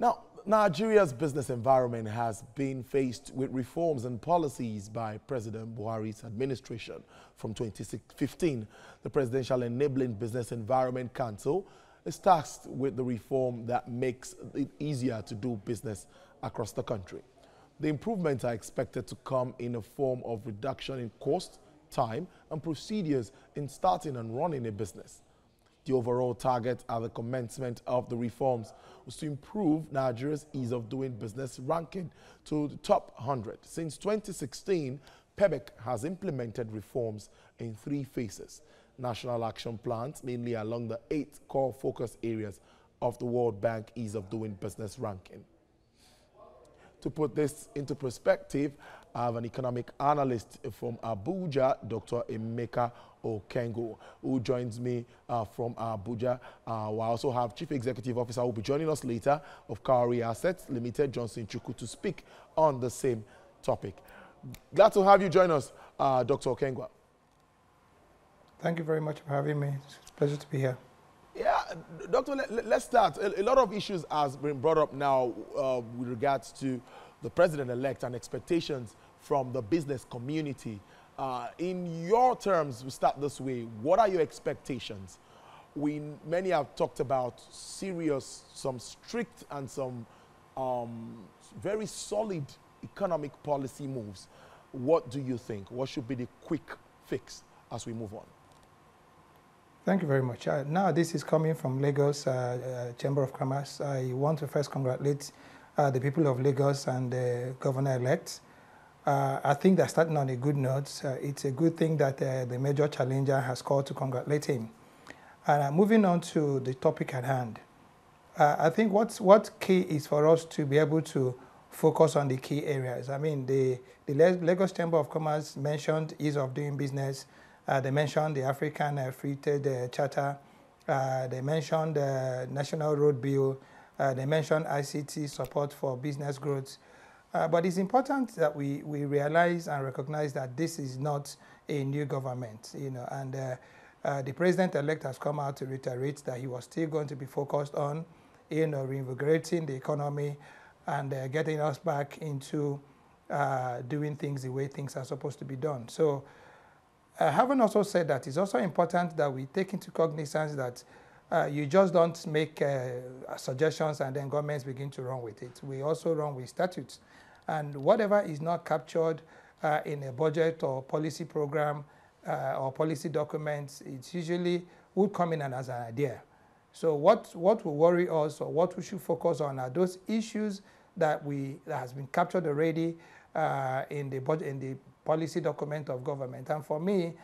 Now, Nigeria's business environment has been faced with reforms and policies by President Buhari's administration. From 2015, the Presidential Enabling Business Environment Council is tasked with the reform that makes it easier to do business across the country. The improvements are expected to come in a form of reduction in cost, time, and procedures in starting and running a business. The overall target at the commencement of the reforms was to improve Nigeria's ease of doing business ranking to the top 100. Since 2016, PEBEC has implemented reforms in three phases. National action plans, mainly along the eight core focus areas of the World Bank Ease of Doing Business ranking. To put this into perspective, I have an economic analyst from Abuja, Dr. Emeka Okengwu, who joins me uh, from Abuja. Uh, we also have Chief Executive Officer who will be joining us later of Cowry Assets Limited, Johnson Chukwu, to speak on the same topic. Glad to have you join us, uh, Dr. Okengwu. Thank you very much for having me. It's a pleasure to be here. Doctor, let, us start. A, a, lot of issues has been brought up now uh, with regards to the president-elect and expectations from the business community. Uh, in your terms, we start this way. What are your expectations? We many have talked about serious, some strict and some um, very solid economic policy moves. What do you think? What should be the quick fix as we move on? Thank you very much. Uh, now, this is coming from Lagos uh, uh, Chamber of Commerce. I want to first congratulate uh, the people of Lagos and the governor-elect. Uh, I think they're starting on a good note. Uh, it's a good thing that the major challenger has called to congratulate him. And moving on to the topic at hand, I think what's, what key is for us to be able to focus on the key areas. I mean, the, the Lagos Chamber of Commerce mentioned ease of doing business, they mentioned the African uh, Free Trade uh, Charter. they mentioned the National Road Bill. they mentioned ICT support for business growth. but it's important that we, we realize and recognize that this is not a new government, you know, and uh, the president-elect has come out to reiterate that he was still going to be focused on, you know, reinvigorating the economy and uh, getting us back into uh, doing things the way things are supposed to be done. So uh, having also said that, it's also important that we take into cognizance that uh, you just don't make uh, suggestions and then governments begin to run with it. We also run with statutes. And whatever is not captured uh, in a budget or policy program uh, or policy documents, it usually would come in as an idea. So what, what will worry us or what we should focus on are those issues that, we, that has been captured already uh, in, the budget, in the policy document of government. And for me,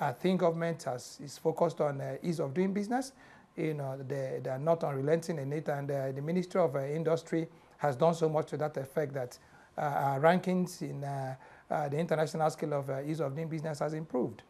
I think government has, is focused on uh, ease of doing business. You know, they, they are not unrelenting in it. And uh, the Ministry of uh, Industry has done so much to that effect that uh, our rankings in uh, uh, the international scale of ease of doing business has improved.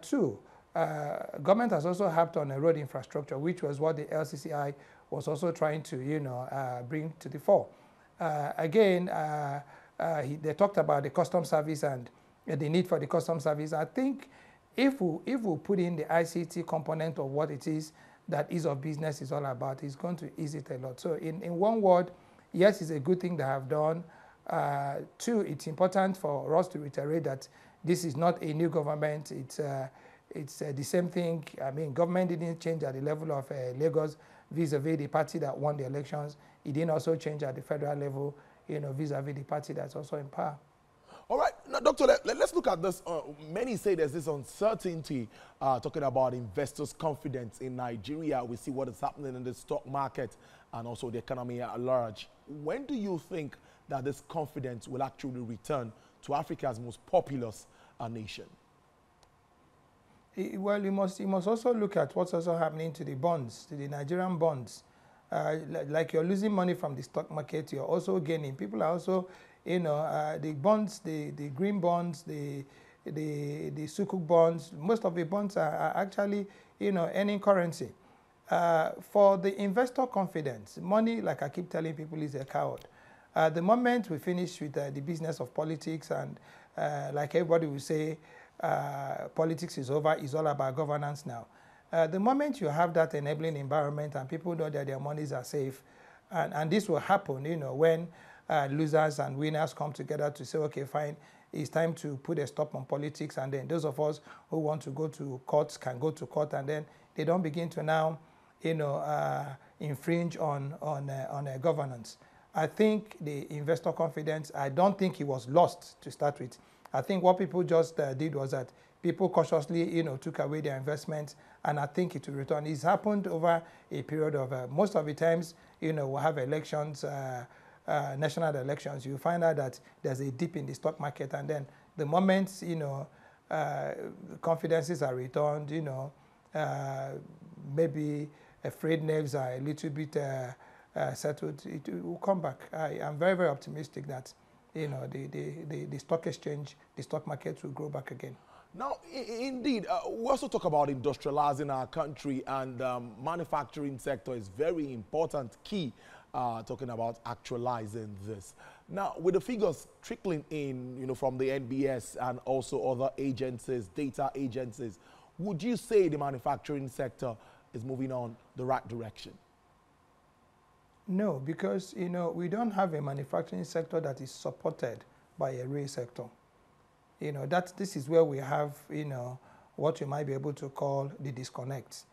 two, government has also helped on road infrastructure, which was what the LCCI was also trying to, you know, bring to the fore. again, he, they talked about the custom service and uh, the need for the custom service. I think if we, if we put in the ICT component of what it is that ease of business is all about, it's going to ease it a lot. So in, in one word, yes, it's a good thing they have done. Uh, two, it's important for us to reiterate that this is not a new government. It's, uh, it's uh, the same thing. I mean, government didn't change at the level of uh, Lagos vis-a-vis -vis the party that won the elections. It didn't also change at the federal level you know, vis-a-vis -vis the party that's also in power. All right, now, Doctor, let, us look at this. Uh, many say there's this uncertainty uh, talking about investors' confidence in Nigeria. We see what is happening in the stock market and also the economy at large. When do you think that this confidence will actually return to Africa's most populous uh, nation? Well, you must, you must also look at what's also happening to the bonds, to the Nigerian bonds uh, like you're losing money from the stock market, you're also gaining. People are also, you know, uh, the bonds, the, the green bonds, the, the, the sukuk bonds, most of the bonds are, are actually, you know, earning currency. Uh, for the investor confidence, money, like I keep telling people, is a coward. Uh, the moment we finish with uh, the business of politics and uh, like everybody will say, uh, politics is over, it's all about governance now. Uh, the moment you have that enabling environment and people know that their monies are safe, And, and this will happen, you know, when uh, losers and winners come together to say, okay, fine, it's time to put a stop on politics. And then those of us who want to go to courts can go to court. And then they don't begin to now, you know, uh, infringe on, on, uh, on uh, governance. I think the investor confidence, I don't think it was lost to start with. I think what people just uh, did was that people cautiously, you know, took away their investments, and I think it will return. It's happened over a period of, uh, most of the times, you know, we have elections, uh, uh, national elections, you find out that there's a dip in the stock market, and then the moment, you know, uh, confidences are returned, you know, uh, maybe afraid nerves are a little bit uh, settled, it will come back. I am very, very optimistic that you know the, the, the, the stock exchange, the stock market will grow back again. Now, indeed, uh, we also talk about industrializing our country and um, manufacturing sector is very important, key, uh, talking about actualizing this. Now, with the figures trickling in, you know, from the NBS and also other agencies, data agencies, would you say the manufacturing sector is moving on the right direction? No, because you know we don't have a manufacturing sector that is supported by a rail sector. You know that this is where we have you know what you might be able to call the disconnect.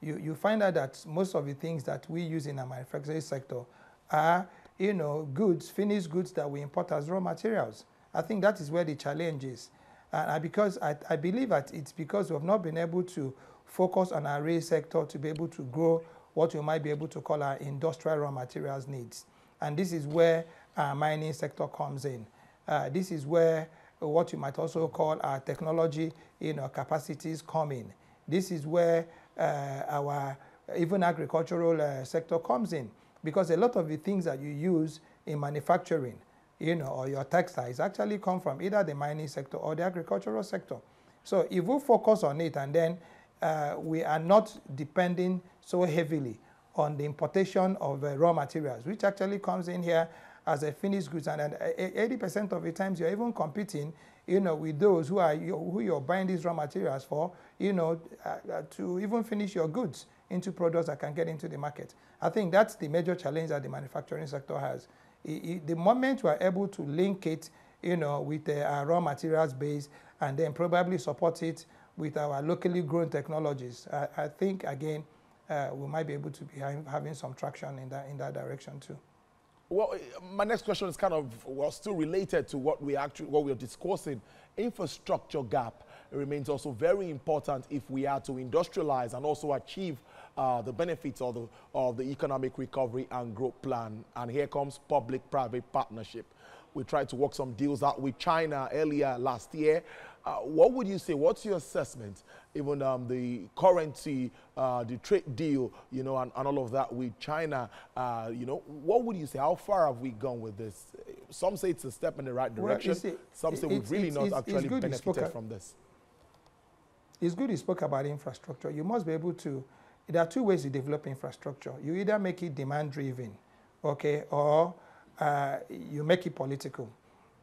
You you find out that most of the things that we use in our manufacturing sector are you know goods, finished goods that we import as raw materials. I think that is where the challenge is, and because I, I believe that it's because we have not been able to focus on our rail sector to be able to grow what you might be able to call our industrial raw materials needs. And this is where our mining sector comes in. Uh, this is where what you might also call our technology you know, capacities coming. This is where uh, our even agricultural uh, sector comes in because a lot of the things that you use in manufacturing you know, or your textiles actually come from either the mining sector or the agricultural sector. So if we focus on it and then uh, we are not depending so heavily on the importation of uh, raw materials, which actually comes in here as a finished goods. And 80% of the times you're even competing, you know, with those who are who you're buying these raw materials for, you know, uh, uh, to even finish your goods into products that can get into the market. I think that's the major challenge that the manufacturing sector has. It, it, the moment we are able to link it, you know, with uh, our raw materials base and then probably support it with our locally grown technologies, I, I think, again, uh, we might be able to be having some traction in that, in that direction too. Well, my next question is kind of well, still related to what we actually what we are discussing. Infrastructure gap remains also very important if we are to industrialize and also achieve uh, the benefits of the of the economic recovery and growth plan. And here comes public-private partnership. We tried to work some deals out with China earlier last year. Uh, what would you say? What's your assessment? Even um, the currency, uh, the trade deal, you know, and, and all of that with China, uh, you know, what would you say? How far have we gone with this? Some say it's a step in the right direction. Well, Some say we've really not actually benefited from this. It's good you spoke about infrastructure. You must be able to, there are two ways to develop infrastructure. You either make it demand driven, okay, or uh, you make it political.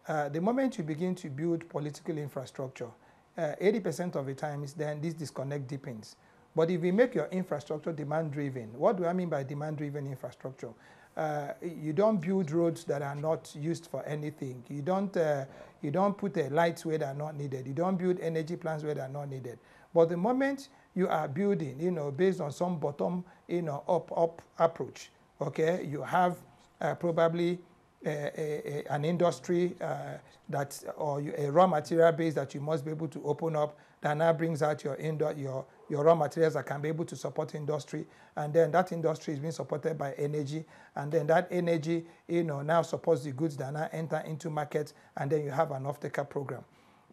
Uh, the moment you begin to build political infrastructure, 80% uh, of the times then this disconnect deepens. But if you make your infrastructure demand driven, what do I mean by demand driven infrastructure? Uh, you don't build roads that are not used for anything. You don't, uh, you don't put uh, lights where they are not needed. You don't build energy plants where they are not needed. But the moment you are building, you know, based on some bottom, you know, up, up approach, okay, you have uh, probably an industry uh, that or a raw material base that you must be able to open up that now brings out your your your raw materials that can be able to support industry. And then that industry is being supported by energy. And then that energy you know now supports the goods that now enter into markets and then you have an off-taker program.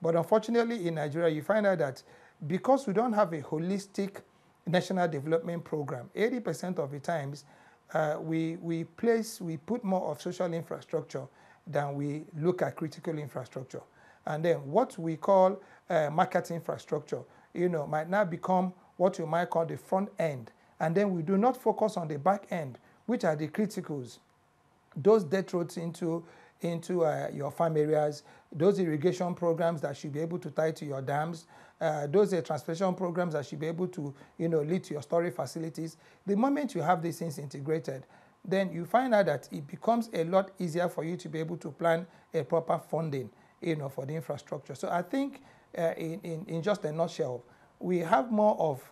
But unfortunately in Nigeria you find out that because we don't have a holistic national development program 80% of the times uh, we, we place, we put more of social infrastructure than we look at critical infrastructure. And then what we call uh, market infrastructure, you know, might now become what you might call the front end. And then we do not focus on the back end, which are the criticals. Those debt roads into, into uh, your farm areas, those irrigation programs that should be able to tie to your dams, uh, those uh, transportation programs that should be able to, you know, lead to your storage facilities. The moment you have these things integrated, then you find out that it becomes a lot easier for you to be able to plan a proper funding, you know, for the infrastructure. So I think uh, in, in, in just a nutshell, we have more of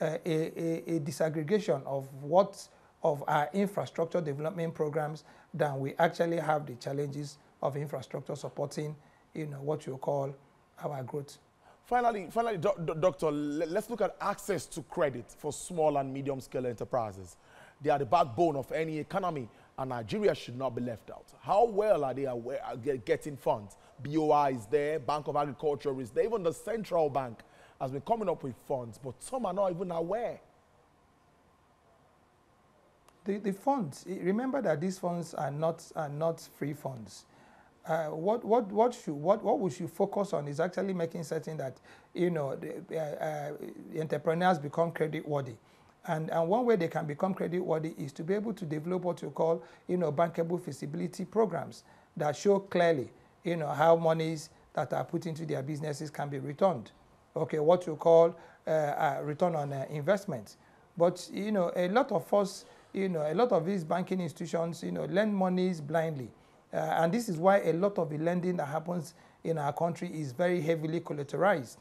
uh, a, a, a, disaggregation of what of our infrastructure development programs than we actually have the challenges of infrastructure supporting, you know, what you call our growth. Finally, finally, do, do, doctor, let's look at access to credit for small and medium-scale enterprises. They are the backbone of any economy, and Nigeria should not be left out. How well are they aware, are getting funds? BOI is there, Bank of Agriculture is there, even the central bank has been coming up with funds, but some are not even aware. The, the funds, remember that these funds are not, are not free funds. Uh, what, what, what, should, what, what we should focus on is actually making certain that, you know, the, uh, uh, entrepreneurs become credit worthy. And, and one way they can become credit worthy is to be able to develop what you call, you know, bankable feasibility programs that show clearly, you know, how monies that are put into their businesses can be returned okay, what you call uh, uh, return on uh, investment. But, you know, a lot of us, you know, a lot of these banking institutions, you know, lend monies blindly. Uh, and this is why a lot of the lending that happens in our country is very heavily collateralized.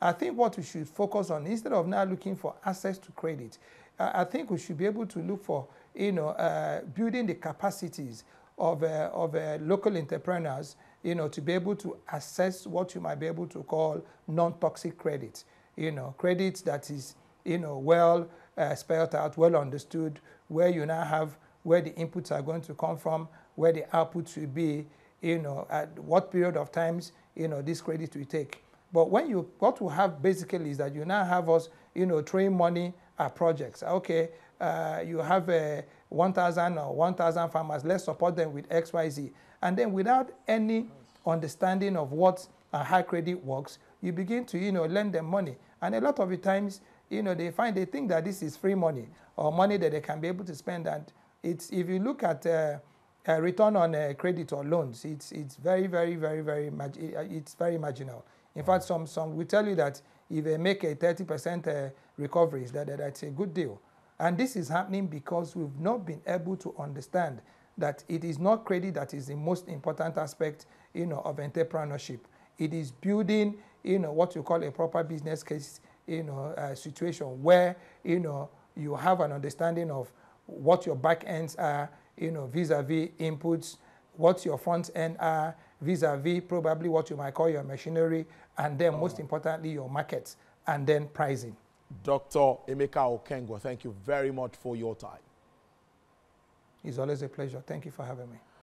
I think what we should focus on, instead of now looking for access to credit, uh, I think we should be able to look for, you know, uh, building the capacities of, of local entrepreneurs you know, to be able to assess what you might be able to call non-toxic credit. You know, credit that is, you know, well uh, spelled out, well understood, where you now have where the inputs are going to come from, where the outputs will be, you know, at what period of times, you know, this credit will take. But when you, what we have basically is that you now have us, you know, throwing money at projects. Okay, uh, you have uh, 1,000 or 1,000 farmers, let's support them with X, Y, Z. And then without any understanding of what a high credit works, you begin to, you know, lend them money. And a lot of the times, you know, they find, they think that this is free money or money that they can be able to spend. And it's, if you look at uh, uh, return on uh, credit or loans, it's, it's very, very, very, very, it's very marginal. In fact, some, some will tell you that if they make a 30% uh, recoveries, that, that that's a good deal. And this is happening because we've not been able to understand that it is not credit that is the most important aspect, you know, of entrepreneurship. It is building, you know, what you call a proper business case, you know, uh, situation where, you know, you have an understanding of what your back ends are, you know, vis-a-vis -vis inputs, what your front end are, vis-a-vis -vis probably what you might call your machinery, and then oh. most importantly, your markets, and then pricing. Dr. Emeka Okengwu, thank you very much for your time. It's always a pleasure. Thank you for having me.